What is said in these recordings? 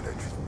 advantage.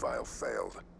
Profile failed.